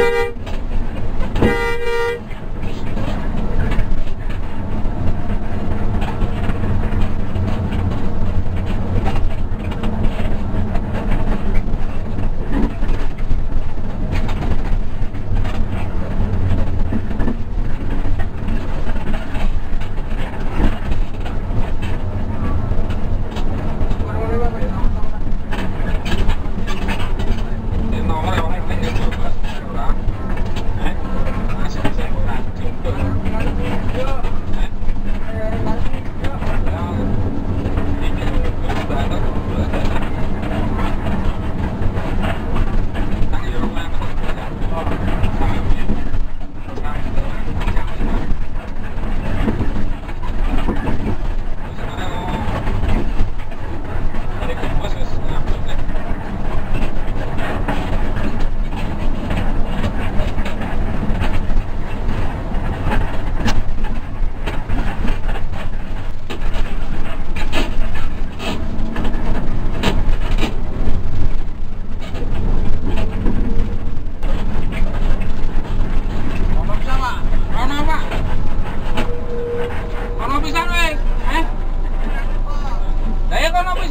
Thank you. Thank